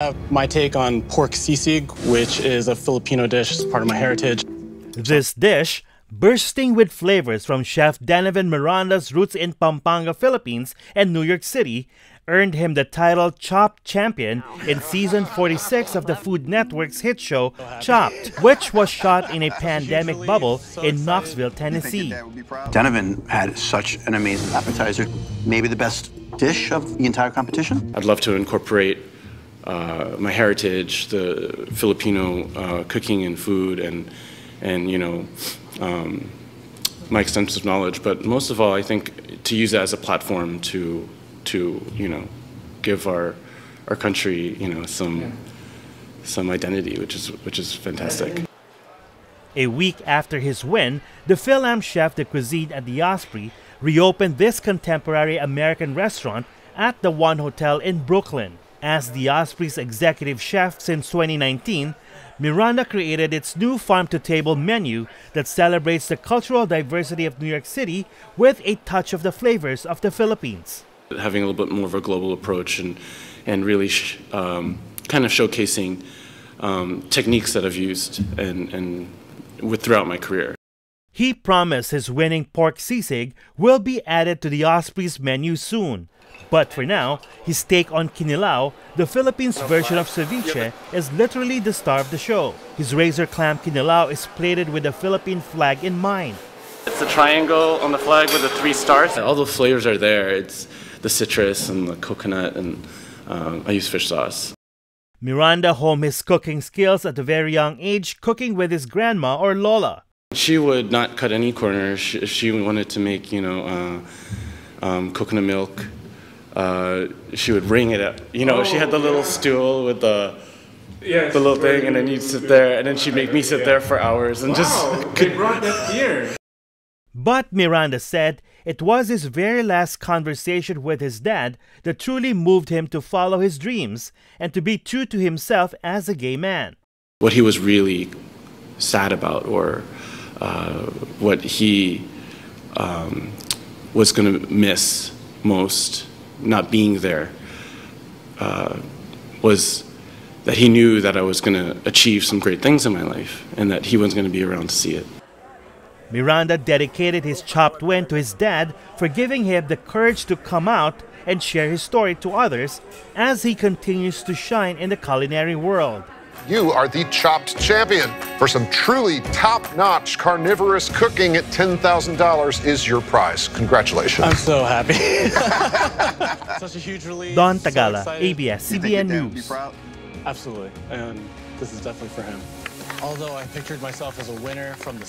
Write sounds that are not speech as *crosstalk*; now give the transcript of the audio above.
Uh, my take on pork sisig, which is a Filipino dish, it's part of my heritage. This dish, bursting with flavors from Chef Denevin Miranda's roots in Pampanga, Philippines and New York City, earned him the title Chopped Champion in season 46 of the Food Network's hit show Chopped, which was shot in a *laughs* pandemic bubble in Knoxville, Tennessee. Denevin had such an amazing appetizer, maybe the best dish of the entire competition. I'd love to incorporate uh, my heritage, the Filipino uh, cooking and food, and and you know um, my extensive knowledge. But most of all, I think to use it as a platform to to you know give our our country you know some some identity, which is which is fantastic. A week after his win, the Fil-Am chef de cuisine at the Osprey reopened this contemporary American restaurant at the One Hotel in Brooklyn. As the Osprey's executive chef since 2019, Miranda created its new farm to table menu that celebrates the cultural diversity of New York City with a touch of the flavors of the Philippines. Having a little bit more of a global approach and, and really um, kind of showcasing um, techniques that I've used and, and with, throughout my career. He promised his winning pork sisig will be added to the Osprey's menu soon. But for now, his take on kinilaw, the Philippines version of ceviche, is literally the star of the show. His razor clam kinilaw is plated with the Philippine flag in mind. It's the triangle on the flag with the three stars. All the flavors are there. It's the citrus and the coconut, and um, I use fish sauce. Miranda honed his cooking skills at a very young age, cooking with his grandma or Lola. She would not cut any corners. If she wanted to make, you know, uh, um, coconut milk, uh, she would wring it up. You know, oh, she had the little yeah. stool with the yes, the little thing, and then you'd sit there, and then she'd make me sit there for hours and wow, just. *laughs* they brought that here. But Miranda said it was his very last conversation with his dad that truly moved him to follow his dreams and to be true to himself as a gay man. What he was really sad about, or uh, what he um, was going to miss most not being there uh, was that he knew that I was going to achieve some great things in my life and that he wasn't going to be around to see it. Miranda dedicated his chopped win to his dad for giving him the courage to come out and share his story to others as he continues to shine in the culinary world. You are the chopped champion. For some truly top notch carnivorous cooking at $10,000 is your prize. Congratulations. I'm so happy. *laughs* Such a huge relief. Don Tagala, so ABS-CBN News. Absolutely. And this is definitely for him. Although I pictured myself as a winner from the